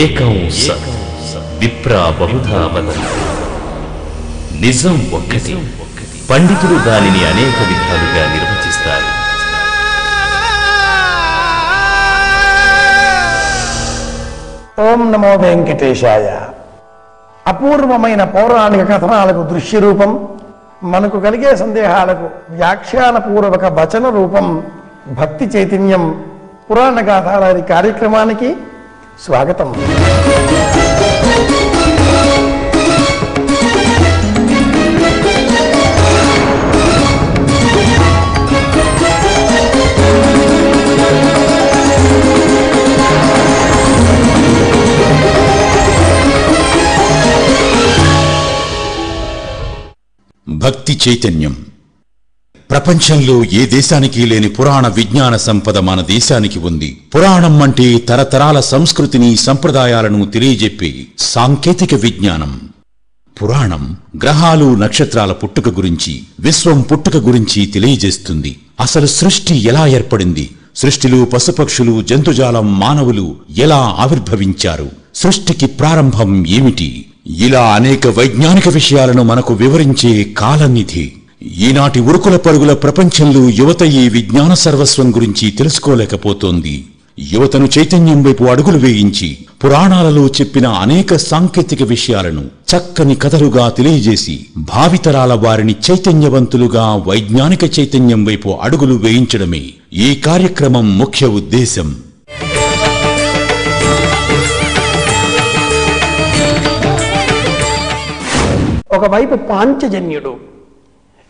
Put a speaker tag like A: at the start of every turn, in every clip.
A: ఏకం సత్ విప్రా బహుధా నిజం ఒక్కటి పండితులు దానిని అనేక విధాలుగా నిర్వచిస్తారు.
B: ఓం నమో వెంకటేశాయ. అపూర్వమైన పౌరాణిక కథనాలకు దృశ్య రూపం మనకు కలిగే సందేహాలకు వ్యాఖ్యానపూర్వక వచన రూపం భక్తి చైతన్యం పురాణ గాథాలాది కార్యక్రమానికి స్వాగతం.
C: భక్తి చైతన్యం. ప్రపంచంలో ఏ దేశానికి లేని పురాణ విజ్ఞాన సంపద మన దేశానికి ఉంది. పురాణం అంటే తరతరాల సంస్కృతిని సంప్రదాయాలను తెలియజెప్పే సాంకేతిక విజ్ఞానం. పురాణం గ్రహాలు నక్షత్రాల పుట్టుక గురించి విశ్వం పుట్టుక గురించి తెలియజేస్తుంది. అసలు సృష్టి ఎలా ఏర్పడింది? సృష్టిలో పశుపక్షులు జంతుజాలం మానవులు ఎలా ఆవిర్భవించారు? సృష్టికి ప్రారంభం ఏమిటి? ఇలా అనేక వైజ్ఞానిక విషయాలను మనకు వివరించే కాలనిధి. ఈనాటి ఉరుకుల పరుగుల ప్రపంచంలో యువత ఈ విజ్ఞాన సర్వస్వం గురించి తెలుసుకోలేకపోతోంది. యువతను చైతన్యం వైపు అడుగులు వేయించి పురాణాలలో చెప్పిన అనేక సాంకేతిక విషయాలను చక్కని కథలుగా తెలియజేసి భావితరాల వారిని చైతన్యవంతులుగా వైజ్ఞానిక చైతన్యం వైపు అడుగులు వేయించడమే ఈ కార్యక్రమం ముఖ్య ఉద్దేశం.
B: ఒకవైపు పాంచజన్యుడు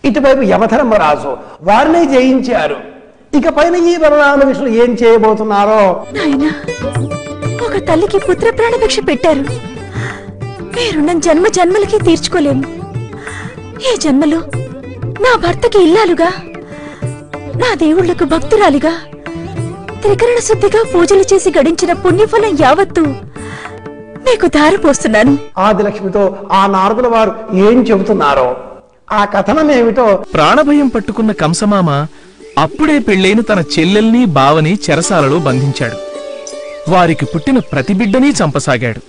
B: ఇటువైపు యమధర్మరాజు వారినే జయించారు. ఇక పైన ఈ బలరామకృష్ణులు ఏం చేయబోతున్నారో?
D: నాయనా ఒక తల్లికి పుత్ర ప్రాణభిక్ష పెట్టారు. మీరున్న జన్మ జన్మలకి తీర్చుకోలేము. ఈ జన్మలో? నా భర్తకి ఇల్లాలుగా? నా దేవుళ్ళకు భక్తురాలిగా? త్రికరణ శుద్ధిగా పూజలు చేసి గడించిన పుణ్యఫలం యావత్తు మీకు దారిపోస్తున్నాను
B: ఆదిలక్ష్మితో ఆ నారదుల వారు ఏం చెబుతున్నారో? ఆ కథనం ఏమిటో
E: ప్రాణభయం పట్టుకున్న కంసమామ అప్పుడే పెళ్ళైన తన చెల్లెల్ని బావని చెరసాలలో బంధించాడు. వారికి పుట్టిన ప్రతి బిడ్డనీ చంపసాగాడు.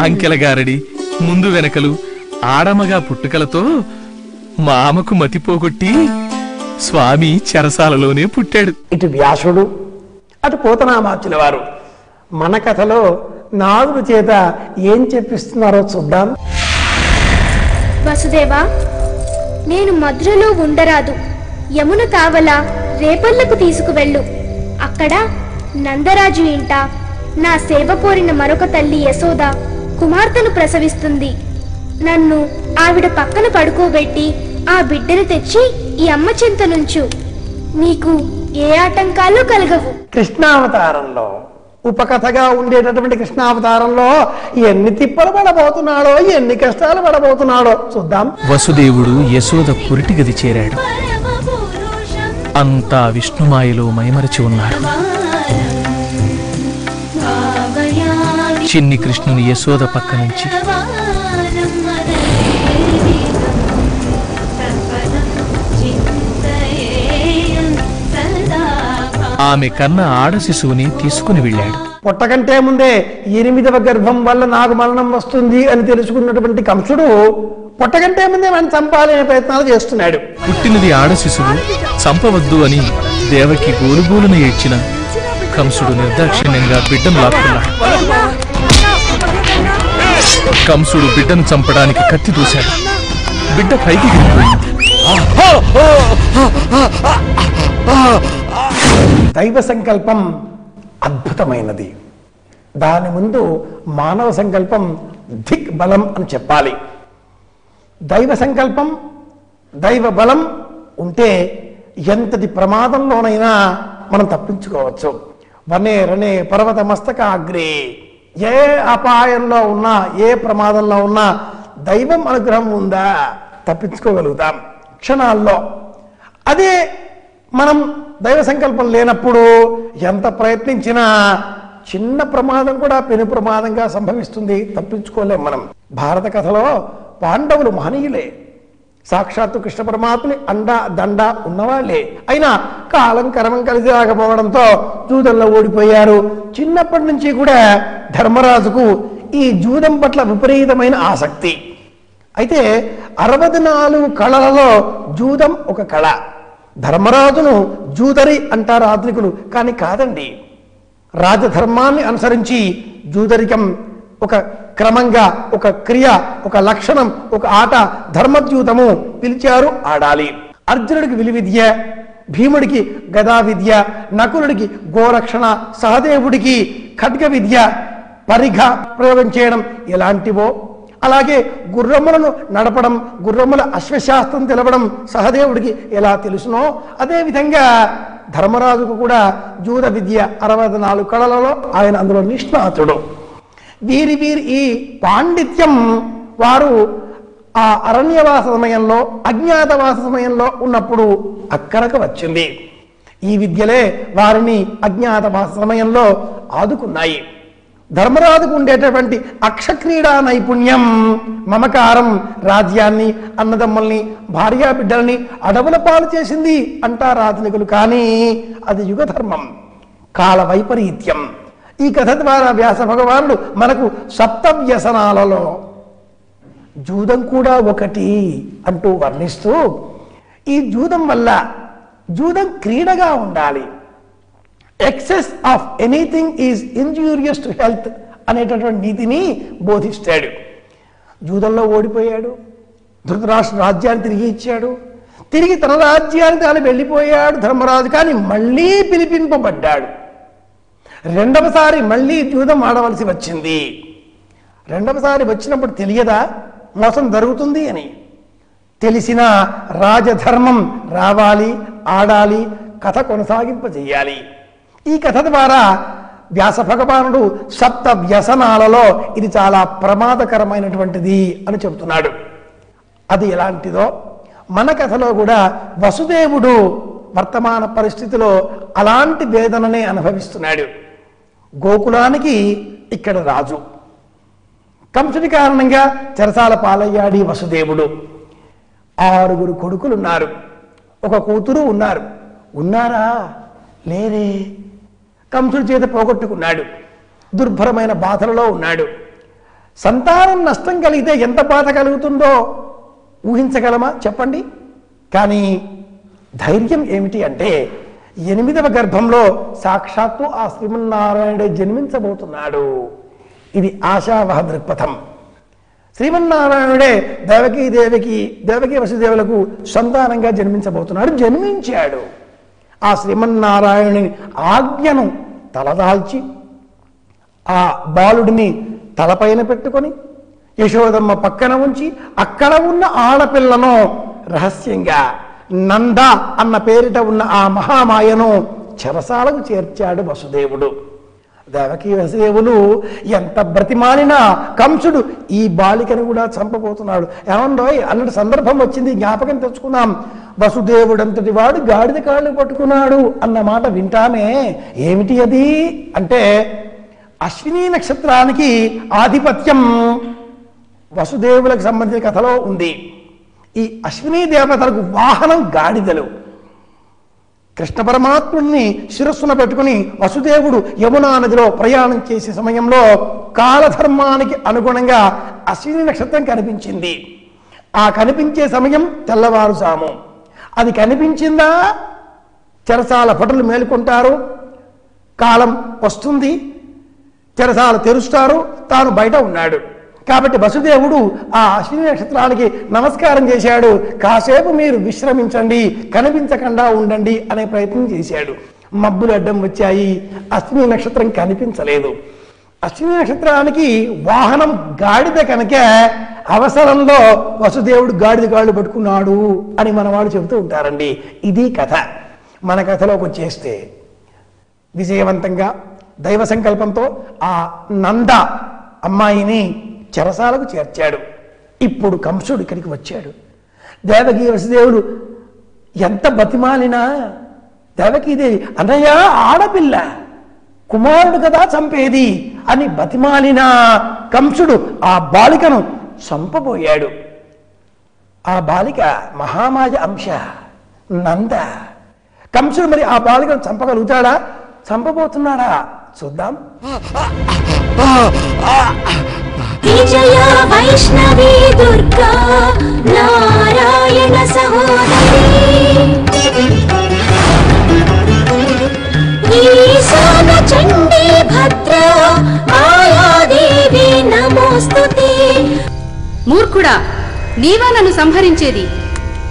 E: అంకెలగారడి ముందు వెనకలు ఆడమగా పుట్టుకలతో మామకు మతిపోగొట్టి స్వామి చెరసాలలోనే పుట్టాడు.
B: ఇటు వ్యాసుడు అటు పోతనామాచుల వారు మన కథలో నాగుల చేత ఏం చెప్పిస్తున్నారో చూద్దాం.
F: వసుదేవా నేను మధురలో ఉండరాదు. యమున కావల రేపల్లకు తీసుకువెళ్ళు. అక్కడ నందరాజు ఇంట నా సేవ కోరిన మరొక తల్లి యశోద కుమార్తెను ప్రసవిస్తుంది. నన్ను ఆవిడ పక్కన పడుకోబెట్టి ఆ బిడ్డను తెచ్చి ఈ అమ్మ చింత నుంచు. నీకు ఏ ఆటంకాలు కలగవు.
B: కృష్ణావతారంలో ఉపకథగా ఉండేటటువంటి కృష్ణావతారంలో ఎన్ని తిప్పలు పడబోతున్నాడో ఎన్ని కష్టాలు పడబోతున్నాడో చూద్దాం.
E: వసుదేవుడు యశోద పురిటి గది చేరాడు. అంతా విష్ణుమాయలో మైమరచి ఉన్నారు. చిన్ని కృష్ణుని యశోద పక్క నుంచి ఆమె కన్న ఆడ శిశువుని తీసుకుని వెళ్ళాడు.
B: పుట్టకంటే ముందే ఎనిమిదవ గర్భం వల్ల నాకు మరణం వస్తుంది అని తెలుసుకున్నటువంటి కంసుడు పుట్టకంటే ముందే మనం చంపాలి అనే ప్రయత్నాలు చేస్తున్నాడు.
E: పుట్టినది ఆడ శిశువు చంపవద్దు అని దేవకి గోలుగోలున ఏడ్చిన కంసుడు నిర్దాక్షిణ్యంగా బిడ్డను లాక్కున్నాడు. కంసుడు బిడ్డను చంపడానికి కత్తి దూశాడు. బిడ్డ పైకి
B: దైవ సంకల్పం అద్భుతమైనది. దాని ముందు మానవ సంకల్పం దిక్ బలం అని చెప్పాలి. దైవ సంకల్పం దైవ బలం ఉంటే ఎంతటి ప్రమాదంలోనైనా మనం తప్పించుకోవచ్చు. వనే రనే పర్వత మస్తకాగ్రే ఏ అపాయంలో ఉన్నా ఏ ప్రమాదంలో ఉన్నా దైవం అనుగ్రహం ఉందా? తప్పించుకోగలుగుతాం. క్షణాల్లో. అదే మనం దైవ సంకల్పం లేనప్పుడు ఎంత ప్రయత్నించినా చిన్న ప్రమాదం కూడా పెను ప్రమాదంగా సంభవిస్తుంది. తప్పించుకోలేం మనం. భారత కథలో పాండవులు మహనీయులే. సాక్షాత్తు కృష్ణ పరమాత్మని అండ దండ ఉన్నవాళ్ళే. అయినా కాలం కర్మం కలిసి రాకపోవడంతో జూదంలో ఓడిపోయారు. చిన్నప్పటి నుంచి కూడా ధర్మరాజుకు ఈ జూదం పట్ల విపరీతమైన ఆసక్తి. అయితే అరవై నాలుగు కళలలో జూదం ఒక కళ. ధర్మరాజును జూదరి అంటారు ఆధునికులు. కానీ కాదండి. రాజధర్మాన్ని అనుసరించి జూదరికం ఒక క్రమంగా ఒక క్రియ ఒక లక్షణం ఒక ఆట ధర్మద్యూతము పిలిచారు ఆడాలి. అర్జునుడికి విలువిద్య భీముడికి గదా విద్య నకులుడికి గోరక్షణ సహదేవుడికి ఖడ్గ విద్య పరిఘ ప్రయోగం చేయడం ఎలాంటివో అలాగే గుర్రములను నడపడం గుర్రముల అశ్వశాస్త్రం తెలవడం సహదేవుడికి ఎలా తెలుసునో అదేవిధంగా ధర్మరాజుకు కూడా జూద విద్య అరవై నాలుగు కళలలో ఆయన అందులో నిష్ణాతుడు. వీరి వీరి ఈ పాండిత్యం వారు ఆ అరణ్యవాస సమయంలో అజ్ఞాతవాస సమయంలో ఉన్నప్పుడు అక్కరకు వచ్చింది. ఈ విద్యలే వారిని అజ్ఞాతవాస సమయంలో ఆదుకున్నాయి. ధర్మరాజుకు ఉండేటటువంటి అక్షక్రీడా నైపుణ్యం మమకారం రాజ్యాన్ని అన్నదమ్ముల్ని భార్యా బిడ్డల్ని అడవుల పాలు చేసింది అంటారు ఆధునికులు కానీ అది యుగధర్మం కాల వైపరీత్యం. ఈ కథ ద్వారా వ్యాస భగవానుడు మనకు సప్త వ్యసనాలలో జూదం కూడా ఒకటి అంటూ వర్ణిస్తూ ఈ జూదం వల్ల జూదం క్రీడగా ఉండాలి. Excess of anything is injurious to health అనేటటువంటి నీతిని బోధిస్తాడు. జూదంలో ఓడిపోయాడు ధృతరాష్ట్ర రాజ్యాన్ని తిరిగి ఇచ్చాడు తిరిగి తన రాజ్యానికి తాను వెళ్ళిపోయాడు ధర్మరాజు కానీ మళ్ళీ పిలిపింపబడ్డాడు. రెండవసారి మళ్ళీ జూదం ఆడవలసి వచ్చింది. రెండవసారి వచ్చినప్పుడు తెలియదా? మోసం జరుగుతుంది అని. తెలిసిన రాజధర్మం రావాలి ఆడాలి కథ కొనసాగింపజేయాలి. ఈ కథ ద్వారా వ్యాస భగవానుడు సప్త వ్యసనాలలో ఇది చాలా ప్రమాదకరమైనటువంటిది అని చెబుతున్నాడు. అది ఎలాంటిదో మన కథలో కూడా వసుదేవుడు వర్తమాన పరిస్థితిలో అలాంటి వేదననే అనుభవిస్తున్నాడు. గోకులానికి ఇక్కడ రాజు. కంసుడి కారణంగా చెరసాల పాలయ్యాడి వసుదేవుడు. ఆరుగురు కొడుకులున్నారు. ఒక కూతురు ఉన్నారు. ఉన్నారా? లేరే కంసుడి చేత పోగొట్టుకున్నాడు. దుర్భరమైన బాధలలో ఉన్నాడు. సంతానం నష్టం కలిగితే ఎంత బాధ కలుగుతుందో ఊహించగలమా? చెప్పండి. కానీ ధైర్యం ఏమిటి అంటే ఎనిమిదవ గర్భంలో సాక్షాత్తు ఆ శ్రీమన్నారాయణుడే జన్మించబోతున్నాడు. ఇది ఆశావహ దృక్పథం. శ్రీమన్నారాయణుడే దేవకీ దేవికి దేవకీ వసుదేవులకు సంతానంగా జన్మించబోతున్నాడు జన్మించాడు. ఆ శ్రీమన్నారాయణుని ఆజ్ఞను తలదాల్చి ఆ బాలుడిని తలపైన పెట్టుకొని యశోదమ్మ పక్కన ఉంచి అక్కడ ఉన్న ఆడపిల్లను రహస్యంగా నంద అన్న పేరిట ఉన్న ఆ మహామాయను చెరసాలకు చేర్చాడు వసుదేవుడు. దేవకీ వసుదేవులు ఎంత బ్రతిమాలినా కంసుడు ఈ బాలికను కూడా చంపబోతున్నాడు. ఏమండోయ్? అన్నటి సందర్భం వచ్చింది జ్ఞాపకం తెచ్చుకున్నాం వసుదేవుడంతటి వాడు గాడిద కాళ్ళు పట్టుకున్నాడు అన్న మాట వింటామే. ఏమిటి అది? అంటే అశ్విని నక్షత్రానికి ఆధిపత్యం వసుదేవులకు సంబంధించిన కథలో ఉంది. ఈ అశ్విని దేవతలకు వాహనం గాడిదలు. కృష్ణ పరమాత్ముడిని శిరస్సున పెట్టుకుని వసుదేవుడు యమునా నదిలో ప్రయాణం చేసే సమయంలో కాలధర్మానికి అనుగుణంగా అశ్విని నక్షత్రం కనిపించింది. ఆ కనిపించే సమయం తెల్లవారుజాము. అది కనిపించిందా? చెరసాల భటులు మేలుకుంటారు. కాలం వస్తుంది. చెరసాల తెరుస్తారు. తాను బయట ఉన్నాడు. కాబట్టి వసుదేవుడు ఆ అశ్విని నక్షత్రానికి నమస్కారం చేశాడు. కాసేపు మీరు విశ్రమించండి కనిపించకుండా ఉండండి అనే ప్రయత్నం చేశాడు. మబ్బులు అడ్డం వచ్చాయి అశ్విని నక్షత్రం కనిపించలేదు. అశ్విని నక్షత్రానికి వాహనం గాడిద కనుక అవసరంలో వసుదేవుడు గాడిద గాళ్ళు పట్టుకున్నాడు అని మన వాళ్ళు చెబుతూ ఉంటారండి. ఇది కథ. మన కథలోకి వచ్చేస్తే విజయవంతంగా దైవ సంకల్పంతో ఆ నంద అమ్మాయిని చెరసాలకు చేర్చాడు. ఇప్పుడు కంసుడు ఇక్కడికి వచ్చాడు. దేవకీ వసుదేవుడు ఎంత బతిమాలినా దేవకీదేవి అన్నయ్య ఆడపిల్ల కుమారుడు కదా చంపేది అని బతిమాలిన కంసుడు ఆ బాలికను చంపబోయాడు. ఆ బాలిక మహామాయ అంశ నంద. కంసుడు మరి ఆ బాలికను చంపగలుగుతాడా? చంపబోతున్నాడా? చూద్దాం.
D: విజయ వైష్ణవి దుర్గా నారాయణ సహోదరి. ఈశాన చండీ భద్ర మాయాదేవి నమోస్తుతే.
G: మూర్ఖుడా నీవా నన్ను సంహరించేది.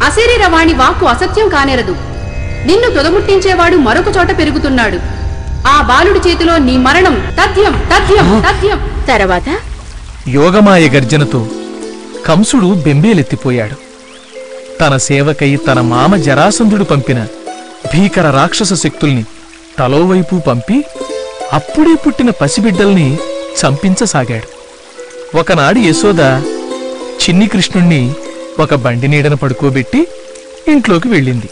G: అశరీరవాణి వాక్కు అసత్యం కానేరదు. నిన్ను తుదముట్టించేవాడు మరొక చోట పెరుగుతున్నాడు. ఆ బాలుడి చేతిలో నీ మరణం తథ్యం తథ్యం తథ్యం.
D: తర్వాత?
E: యోగమాయ గర్జనతో కంసుడు బెంబేలెత్తిపోయాడు. తన సేవకై తన మామ జరాసంధుడు పంపిన భీకర రాక్షస శక్తుల్ని తలోవైపు పంపి అప్పుడే పుట్టిన పసిబిడ్డల్ని చంపించసాగాడు. ఒకనాడు యశోద చిన్ని కృష్ణుణ్ణి ఒక బండి నీడన పడుకోబెట్టి ఇంట్లోకి వెళ్ళింది.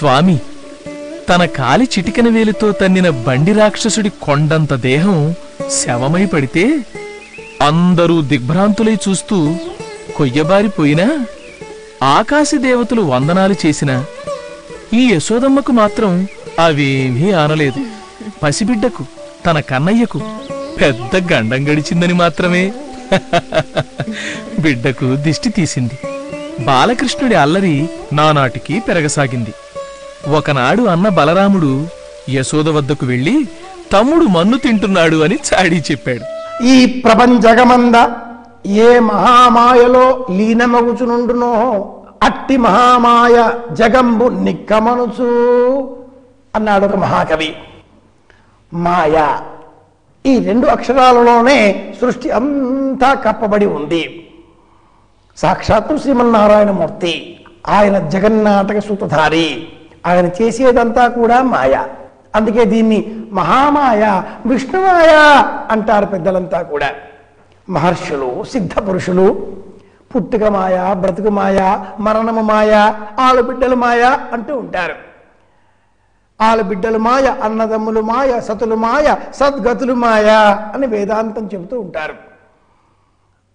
E: స్వామి తన కాలి చిటికన వేలితో తన్నిన బండి రాక్షసుడి కొండంత దేహం శవమై పడితే అందరూ దిగ్భ్రాంతులై చూస్తూ కొయ్యబారిపోయినా ఆకాశ దేవతలు వందనాలు చేసిన ఈ యశోదమ్మకు మాత్రం అవేమీ ఆనలేదు. పసిబిడ్డకు తన కన్నయ్యకు పెద్ద గండం గడిచిందని మాత్రమే. బిడ్డకు దిష్టి తీసింది. బాలకృష్ణుడి అల్లరి నానాటికి పెరగసాగింది. ఒకనాడు అన్న బలరాముడు యశోద వద్దకు వెళ్ళి తమ్ముడు మన్ను తింటున్నాడు అని చాడీ చెప్పాడు.
B: ఈ ప్రపంచగమంద ఏ మహామాయలో లీనమగుచునుండునో అట్టి మహామాయ జగంబు నిక్కమనుచు అన్నాడు ఒక మహాకవి. మాయ ఈ రెండు అక్షరాలలోనే సృష్టి అంతా కప్పబడి ఉంది. సాక్షాత్తు శ్రీమన్నారాయణమూర్తి ఆయన జగన్నాటక సూతధారి ఆయన చేసేదంతా కూడా మాయ. అందుకే దీన్ని మహామాయ విష్ణుమాయ అంటారు పెద్దలంతా కూడా. మహర్షులు సిద్ధ పురుషులు పుట్టుక మాయ బ్రతుకు మాయ మరణము మాయ ఆలుబిడ్డలు మాయ అంటూ ఉంటారు. ఆలుబిడ్డలు మాయ అన్నదమ్ములు మాయ సతులు మాయ సద్గతులు మాయ అని వేదాంతం చెబుతూ ఉంటారు.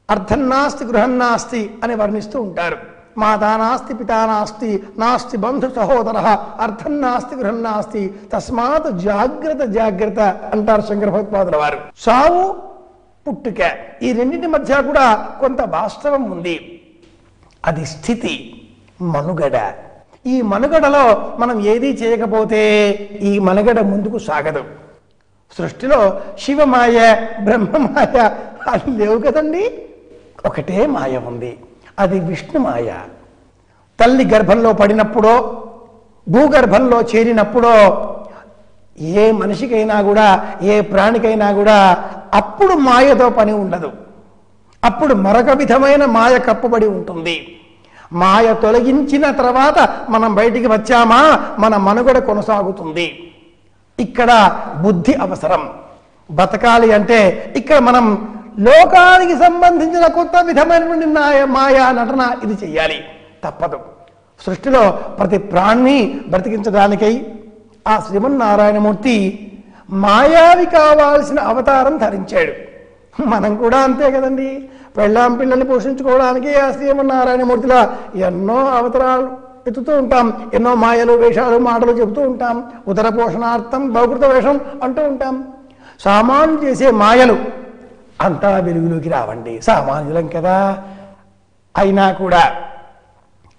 B: అర్థం నాస్తి గృహం నాస్తి అని వర్ణిస్తూ ఉంటారు. మాతా నాస్తి పితా నాస్తి నాస్తి బంధు సహోదర అర్థం నాస్తి గృహం నాస్తి తస్మాత్ జాగ్రత్త జాగ్రత్త అంటారు శంకర భగవత్పాదుల వారు. సావు పుట్టుక ఈ రెండింటి మధ్య కూడా కొంత వాస్తవం ఉంది. అది స్థితి మనుగడ. ఈ మనుగడలో మనం ఏదీ చేయకపోతే ఈ మనుగడ ముందుకు సాగదు. సృష్టిలో శివమాయ బ్రహ్మమాయ అది లేవు కదండి? ఒకటే మాయ ఉంది. అది విష్ణుమాయ. తల్లి గర్భంలో పడినప్పుడో భూగర్భంలో చేరినప్పుడో ఏ మనిషికైనా కూడా ఏ ప్రాణికైనా కూడా అప్పుడు మాయతో పని ఉండదు. అప్పుడు మరొక విధమైన మాయ కప్పబడి ఉంటుంది. మాయ తొలగించిన తర్వాత మనం బయటికి వచ్చామా? మన మనుగడ కొనసాగుతుంది. ఇక్కడ బుద్ధి అవసరం. బతకాలి అంటే ఇక్కడ మనం లోకానికి సంబంధించిన కొత్త విధమైనటువంటి మాయా నటన ఇది చెయ్యాలి. తప్పదు. సృష్టిలో ప్రతి ప్రాణిని బ్రతికించడానికై ఆ శ్రీమన్నారాయణమూర్తి మాయావి కావాల్సిన అవతారం ధరించాడు. మనం కూడా అంతే కదండి. పెళ్ళాం పిల్లల్ని పోషించుకోవడానికి ఆ శ్రీమన్నారాయణమూర్తిలా ఎన్నో అవతారాలు ఎత్తుతూ ఉంటాం. ఎన్నో మాయలు వేషాలు మాటలు చెబుతూ ఉంటాం. ఉదర పోషణార్థం బహుకృత వేషం అంటూ ఉంటాం. సామాన్యులు చేసే మాయలు అంతా వెలుగులోకి రావండి. సామాన్యులం కదా. అయినా కూడా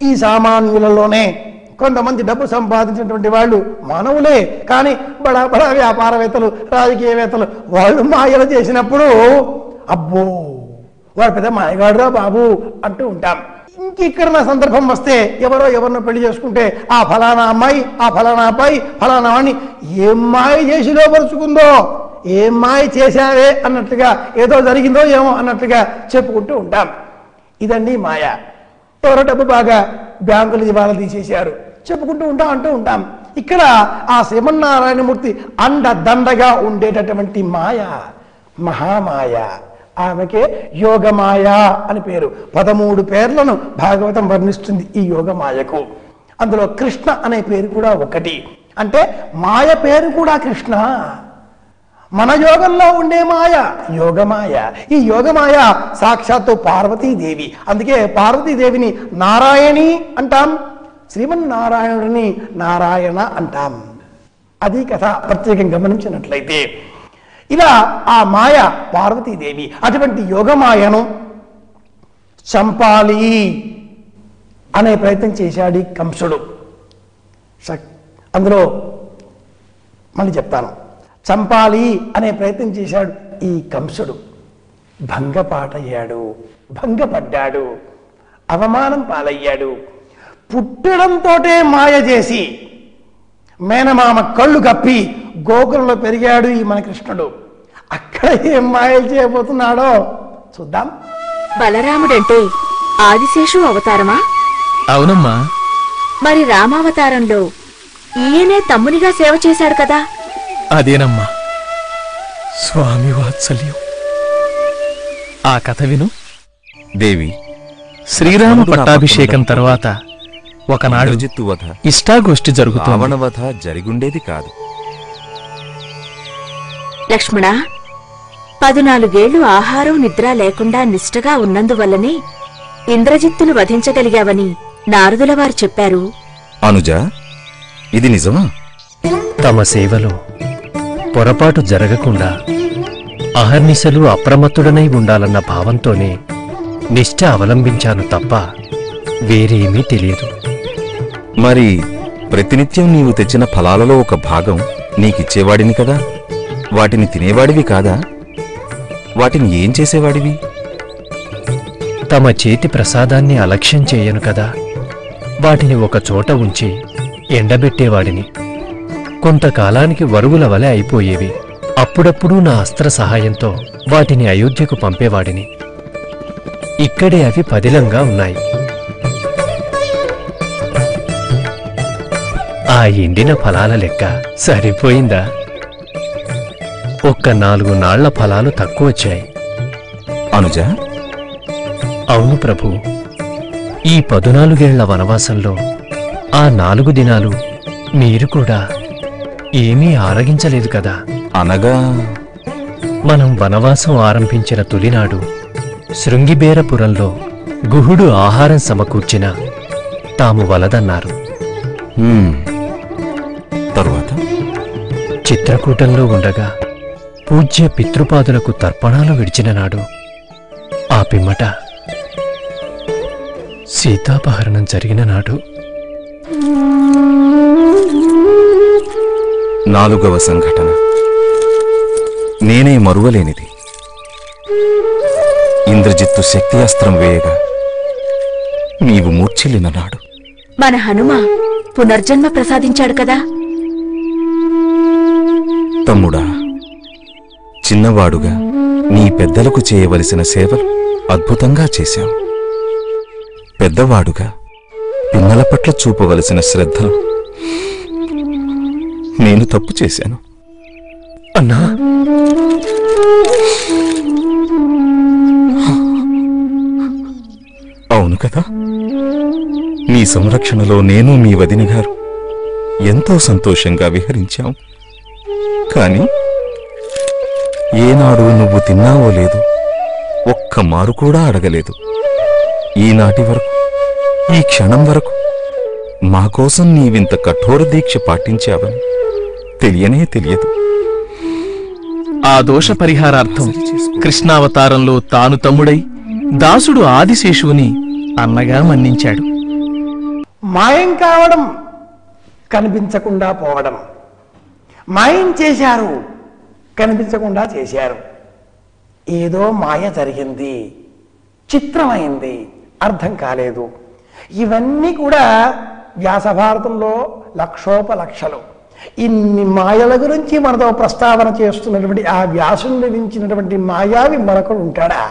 B: ఈ సామాన్యులలోనే కొంతమంది డబ్బు సంపాదించినటువంటి వాళ్ళు మానవులే. కానీ బడా బడా వ్యాపారవేత్తలు రాజకీయవేత్తలు వాళ్ళు మాయలు చేసినప్పుడు అబ్బో వాడు పెద్ద మాయగాడురా బాబు అంటూ ఉంటాం. ఇంకెక్కడ నా సందర్భం వస్తే ఎవరో ఎవరినో పెళ్ళి చేసుకుంటే ఆ ఫలానా అమ్మాయి ఆ ఫలానా అబ్బాయి ఫలానా అని ఏం మాయ చేసి లోపరుచుకుందో? ఏం మాయ చేశావే అన్నట్టుగా ఏదో జరిగిందో ఏమో అన్నట్టుగా చెప్పుకుంటూ ఉంటాం. ఇదండి మాయ. ఎవరో డబ్బు బాగా బ్యాంకులు దివాలా తీసేశారు. చెప్పుకుంటూ ఉంటాం అంటూ ఉంటాం. ఇక్కడ ఆ శ్రీమన్నారాయణమూర్తి అండ దండగా ఉండేటటువంటి మాయ మహామాయ. ఆమెకే యోగమాయ అని పేరు. పదమూడు పేర్లను భాగవతం వర్ణిస్తుంది ఈ యోగమాయకు. అందులో కృష్ణ అనే పేరు కూడా ఒకటి. అంటే మాయ పేరు కూడా కృష్ణ. మన యోగంలో ఉండే మాయ యోగమాయ. ఈ యోగమాయ సాక్షాత్తు పార్వతీదేవి. అందుకే పార్వతీదేవిని నారాయణి అంటాం శ్రీమన్నారాయణుడిని నారాయణ అంటాం. అది కథ ప్రత్యేకంగా గమనించినట్లయితే ఇలా ఆ మాయ పార్వతీదేవి అటువంటి యోగమాయను చంపాలి అనే ప్రయత్నం చేశాడు కంసుడు. అందులో మళ్ళీ చెప్తాను. చంపాలి అనే ప్రయత్నం చేశాడు. ఈ కంసుడు భంగపాటయ్యాడు భంగపడ్డాడు అవమానం పాలయ్యాడు. పుట్టడంతోటే మాయ చేసి మేనమామ కళ్ళు కప్పి గోకులంలో పెరిగాడు ఈ మన కృష్ణుడు. అక్కడ ఏం మాయలు చేయబోతున్నాడో చూద్దాం.
D: బలరాముడంటే ఆదిశేషు అవతారమా?
E: అవునమ్మా.
D: మరి రామావతారంలో ఈయనే తమ్మునిగా సేవ చేశాడు కదా?
E: అదేనమ్మా. స్వామి వాత్సల్యం. ఆ కథ విను.
H: దేవి
E: శ్రీరామ పట్టాభిషేకం తర్వాత ఒకనాడు ఇష్టాగోష్ఠి
H: వధ జరిగుండేది కాదు.
D: లక్ష్మణ పదునాలుగేళ్ళు ఆహారం నిద్ర లేకుండా నిష్ఠగా ఉన్నందువల్లనే ఇంద్రజిత్తును వధించగలిగావని నారదుల వారు చెప్పారు.
H: అనుజ ఇది నిజమా?
I: తమ సేవలో పొరపాటు జరగకుండా అహర్నిశలు అప్రమత్తుడనై ఉండాలన్న భావంతోనే నిష్ఠ అవలంబించాను తప్ప వేరేమీ తెలియదు.
H: మరి ప్రతినిత్యం నీవు తెచ్చిన ఫలాలలో ఒక భాగం నీకిచ్చేవాడిని కదా? వాటిని తినేవాడివి కాదా? వాటిని ఏం చేసేవాడివి?
I: తమ చేతి ప్రసాదాన్ని అలక్ష్యం చేయను కదా? వాటిని ఒక చోట ఉంచి ఎండబెట్టేవాడిని. కొంతకాలానికి వరుగుల వలె అయిపోయేవి. అప్పుడప్పుడు నా అస్త్ర సహాయంతో వాటిని అయోధ్యకు పంపేవాడిని. ఇక్కడే అవి పదిలంగా ఉన్నాయి. ఆ ఎండిన ఫలాల లెక్క సరిపోయిందా? ఒక్క నాలుగు నాళ్ళ ఫలాలు తక్కువచ్చాయి.
H: అనుజ?
I: అవును ప్రభు. ఈ పదునాలుగేళ్ళ వనవాసంలో ఆ నాలుగు దినాలు మీరు కూడా ఏమీ ఆరగించలేదు కదా.
H: అనగా?
I: మనం వనవాసం ఆరంభించిన తొలినాడు శృంగిబేరపురంలో గుహుడు ఆహారం సమకూర్చిన తాము వలదన్నారు.
H: తరువాత?
I: చిత్రకూటంలో ఉండగా పూజ్య పితృపాదులకు తర్పణాలు విడిచిన నాడు ఆ పిమ్మట సీతాపహరణం జరిగిన నాడు
H: నాలుగవ సంఘటన. నేనే మరువలేనిది. ఇంద్రజిత్తు శక్తి అస్త్రం వేయగా నీవు మూర్ఛిల్లిన నాడు.
D: మన హనుమ పునర్జన్మ ప్రసాదించాడు కదా?
H: తమ్ముడా చిన్నవాడుగా నీ పెద్దలకు చేయవలసిన సేవలు అద్భుతంగా చేశావు. పెద్దవాడుగా పిన్నల పట్ల చూపవలసిన శ్రద్ధలో నేను తప్పు చేశాను.
I: అన్నా.
H: అవును కదా. మీ సంరక్షణలో నేను మీ వదిన గారు ఎంతో సంతోషంగా విహరించాం. కానీ ఏనాడు నువ్వు తిన్నావో లేదు ఒక్క మారు కూడా అడగలేదు. ఈనాటి వరకు ఈ క్షణం వరకు మా కోసం నీవింత కఠోర దీక్ష పాటించావని తెలియనే తెలియదు.
E: ఆ దోష పరిహారార్థం కృష్ణావతారంలో తాను తమ్ముడై దాసుడు ఆదిశేషువుని అన్నగా మన్నించాడు.
B: మాయం కావడం కనిపించకుండా పోవడం. మాయం చేశారు కనిపించకుండా చేశారు. ఏదో మాయ జరిగింది చిత్రమైంది అర్థం కాలేదు. ఇవన్నీ కూడా వ్యాసభారతంలో లక్షోపలక్షలు. ఇన్ని మాయల గురించి మనతో ప్రస్తావన చేస్తున్నటువంటి ఆ వ్యాసుని నిర్మించినటువంటి మాయావి మరొకడు ఉంటాడా?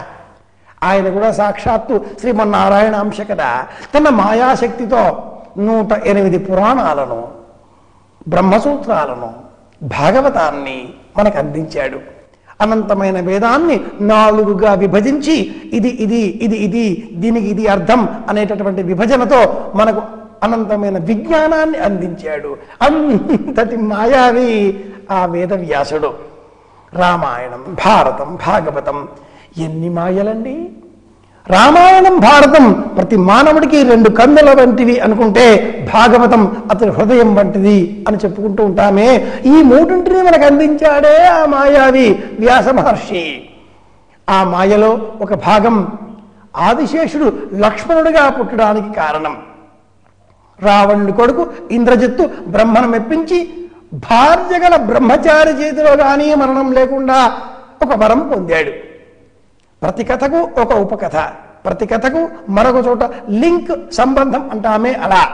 B: ఆయన కూడా సాక్షాత్తు శ్రీమన్నారాయణ అంశ కదా తన మాయాశక్తితో నూట ఎనిమిది పురాణాలను బ్రహ్మసూత్రాలను భాగవతాన్ని మనకు అందించాడు. అనంతమైన వేదాన్ని నాలుగుగా విభజించి ఇది ఇది ఇది ఇది దీనికి ఇది అర్థం అనేటటువంటి విభజనతో మనకు అనంతమైన విజ్ఞానాన్ని అందించాడు. అంతటి మాయావి ఆ వేదవ్యాసుడు. రామాయణం భారతం భాగవతం ఎన్ని మాయలండి? రామాయణం భారతం ప్రతి మానవుడికి రెండు కందుల వంటివి అనుకుంటే భాగవతం అతని హృదయం వంటిది అని చెప్పుకుంటూ ఉంటామే. ఈ మూడింటిని మనకు అందించాడే ఆ మాయావి వ్యాస మహర్షి. ఆ మాయలో ఒక భాగం ఆదిశేషుడు లక్ష్మణుడిగా పుట్టడానికి కారణం. రావణుడి కొడుకు ఇంద్రజిత్తు బ్రహ్మను మెప్పించి భార్య గల బ్రహ్మచారి చేతిలో కానీ మరణం లేకుండా ఒక వరం పొందాడు. ప్రతి కథకు ఒక ఉపకథ ప్రతి కథకు మరొక చోట లింక్ సంబంధం అంటామే అలా.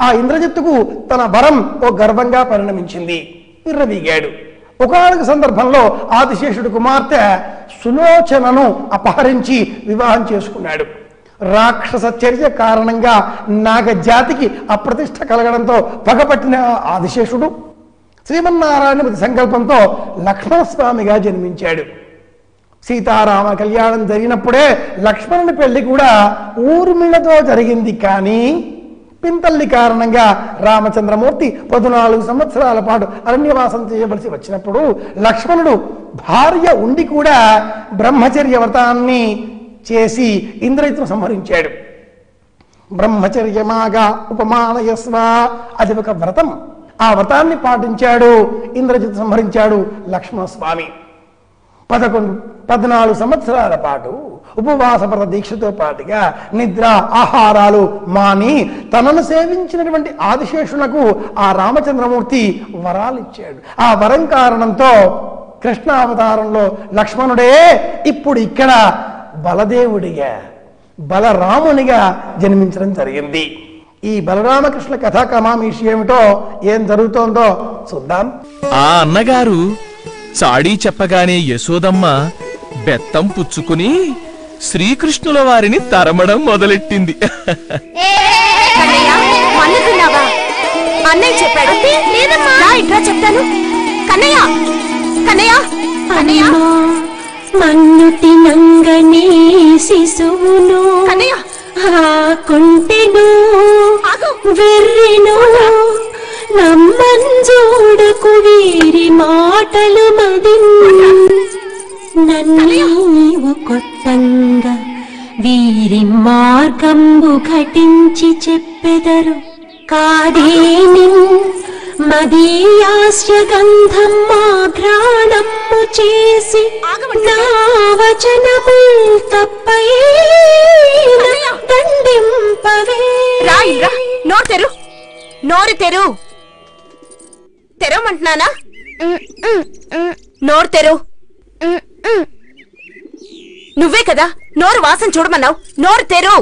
B: ఆ ఇంద్రజిత్తుకు తన వరం ఓ గర్వంగా పరిణమించింది. విర్రవీగాడు. ఒకనొక సందర్భంలో ఆదిశేషుడు కుమార్తె సులోచనను అపహరించి వివాహం చేసుకున్నాడు. రాక్షస చర్య కారణంగా నాగజాతికి అప్రతిష్ట కలగడంతో పగపట్టిన ఆదిశేషుడు శ్రీమన్నారాయణపతి సంకల్పంతో లక్ష్మణస్వామిగా జన్మించాడు. సీతారామ కళ్యాణం జరిగినప్పుడే లక్ష్మణుని పెళ్ళి కూడా ఊర్మిళతో జరిగింది కానీ పింతల్లి కారణంగా రామచంద్రమూర్తి పద్నాలుగు సంవత్సరాల పాటు అరణ్యవాసం చేయవలసి వచ్చినప్పుడు లక్ష్మణుడు భార్య ఉండి కూడా బ్రహ్మచర్య వ్రతాన్ని చేసి ఇంద్రజిత్తును సంహరించాడు. బ్రహ్మచర్యమాగా ఉపమానయస్వ అది ఒక వ్రతం. ఆ వ్రతాన్ని పాటించాడు ఇంద్రజిత్ సంహరించాడు లక్ష్మణస్వామి. పదకొండు పద్నాలుగు సంవత్సరాల పాటు ఉపవాస వ్రత దీక్షతో పాటుగా నిద్ర ఆహారాలు మాని తనను సేవించినటువంటి ఆదిశేషులకు ఆ రామచంద్రమూర్తి వరాలు ఇచ్చాడు. ఆ వరం కారణంతో కృష్ణావతారంలో లక్ష్మణుడే ఇప్పుడు ఇక్కడ బలదేవుడిగా బలరామునిగా జన్మించడం జరిగింది. ఈ బలరామకృష్ణ కథా కమామీషి ఏమిటో ఏం జరుగుతోందో చూద్దాం.
E: ఆ అన్నగారు చాడీ చెప్పగానే యశోదమ్మ బెత్తం పుచ్చుకుని శ్రీకృష్ణుల వారిని తరమడం మొదలెట్టింది.
F: అన్నయ్య చెప్పాడు. ఇట్లా చెప్తాను. కన్నయ్య కన్నయ్య కన్నయ్య
J: మన్నుటి నంగని శిశువును
F: కన్నయ్య!
J: కుంటెను వెర్రెను నమ్మంజోడకు వీరి మాటలు మది. నన్నీవు కొట్టంగా వీరి మార్గంబు ఘటించి చెప్పెదరు. కాదేని మదీయాస్య గంధం మాఘ్రాణము చేసి నా వచనము తప్పై దండింపవే.
F: రా. ఇట్రా నోరు తెరు. నోరు తెరు. తెరవమంటున్నానా? నోరు తెరు. నువ్వే కదా నోరు వాసన చూడమన్నావు. నోరు తెరు.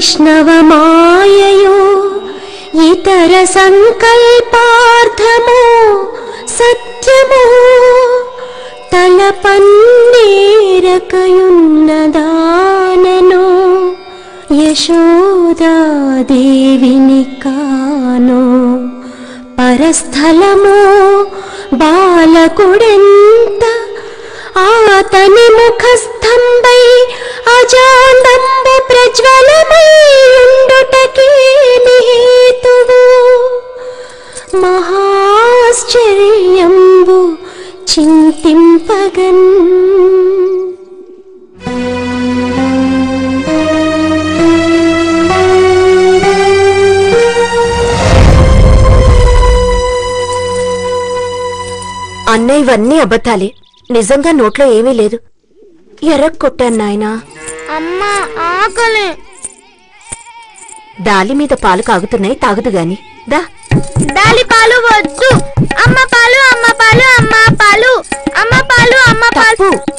J: వైష్ణవమాయయో ఇతర సంకల్పార్థమో సత్యమో తలపన్నేరకయున్నదానను యశోదాదేవిని కాను పరస్థలమో బాలకుడెంత ఆతని ముఖస్థంభై అజాండంబు ప్రజ్వలమై ఉండుటకే మహాశ్చర్యంబు చింతింపగన్.
D: అన్న ఇవన్నీ అబద్ధాలే. నిజంగా నోట్లో ఏమీ లేదు. ఎర్ర కొట్టాను నాయనా.
F: అమ్మా ఆకలి.
D: దాలి మీద పాలు కాగుతున్నాయి తాగుదు గాని. దా.
F: దాలి పాలు వద్దు. అమ్మ పాలు అమ్మ పాలు అమ్మ పాలు. అమ్మ పాలు అమ్మ పాలు.
D: తప్పు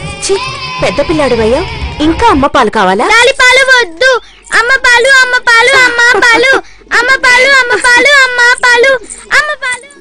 D: ఛీ, పెద్ద పిల్లాడివయ్యా. ఇంకా అమ్మ పాలు కావాలా?
F: పాలు వద్దు. అమ్మ పాలు అమ్మ పాలు అమ్మ పాలు. అమ్మ పాలు అమ్మ పాలు అమ్మ పాలు. అమ్మ పాలు.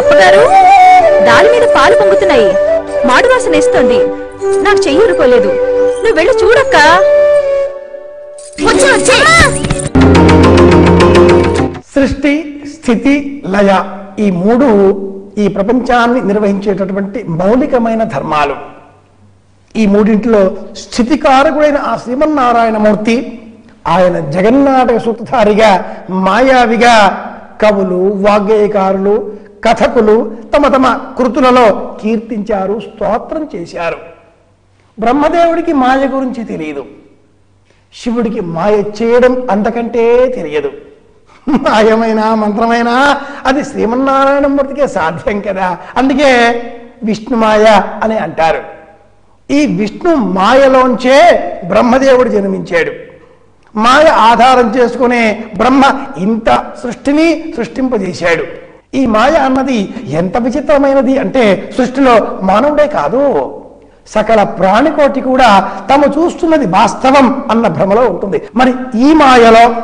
D: అప్పగారు? దాని మీద పాలు పొంగుతున్నాయి. మాడు వాసన ఇస్తుంది నాకు చెయ్యి ఊరుకోలేదు. నువ్వు వెళ్ళి చూడక్క.
B: సృష్టి స్థితి లయ ఈ మూడు ఈ ప్రపంచాన్ని నిర్వహించేటటువంటి మౌలికమైన ధర్మాలు. ఈ మూడింటిలో స్థితికారకుడైన ఆ శ్రీమన్నారాయణమూర్తి ఆయన జగన్నాటక సూత్రధారిగా మాయావిగా కవులు వాగ్గేయకారులు కథకులు తమ తమ కృతులలో కీర్తించారు స్తోత్రం చేశారు. బ్రహ్మదేవుడికి మాయ గురించి తెలియదు. శివుడికి మాయ చేయడం అంతకంటే తెలియదు. మాయమైనా మంత్రమైనా అది శ్రీమన్నారాయణమూర్తికే సాధ్యం కదా. అందుకే విష్ణుమాయ అని అంటారు. ఈ విష్ణు మాయలోంచే బ్రహ్మదేవుడు జన్మించాడు. మాయ ఆధారం చేసుకునే బ్రహ్మ ఇంత సృష్టిని సృష్టింపజేశాడు. ఈ మాయ అన్నది ఎంత విచిత్రమైనది అంటే సృష్టిలో మానవుడే కాదు. సకల ప్రాణికోటి కూడా తాము చూస్తున్నది వాస్తవం అన్న భ్రమలో ఉంటుంది. మరి ఈ మాయలో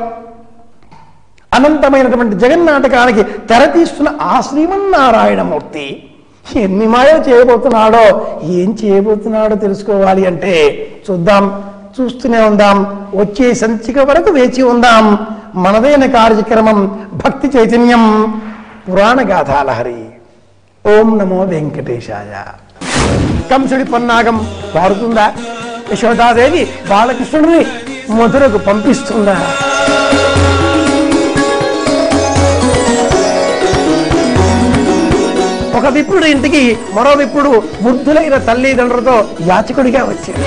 B: అనంతమైనటువంటి జగన్నాటకానికి తెరతీస్తున్న ఆ శ్రీమన్నారాయణమూర్తి ఎన్ని మాయలు చేయబోతున్నాడో ఏం చేయబోతున్నాడో తెలుసుకోవాలి అంటే చూద్దాం చూస్తూనే ఉందాం వచ్చే సంచిక వరకు వేచి ఉందాం. మనదైన కార్యక్రమం భక్తి చైతన్యం. పురాణ గాథాలహరి ఓం నమో వెంకటేశాయ. కంసుడి పన్నాగం పారుతుందా యశోదాదేవి బాలకృష్ణుడిని మధురకు పంపిస్తుందా? ఒక విప్రుడు ఇంటికి మరో విప్రుడు వృద్ధులైన తల్లిదండ్రులతో యాచకుడిగా వచ్చాడు.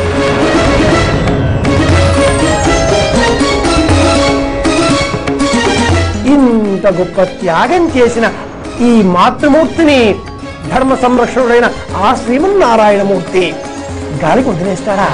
B: ఇంత గొప్ప త్యాగం చేసిన ఈ మాతృమూర్తిని ధర్మ సంరక్షణుడైన ఆ శ్రీమన్నారాయణమూర్తి గాలికి వదిలేస్తాడా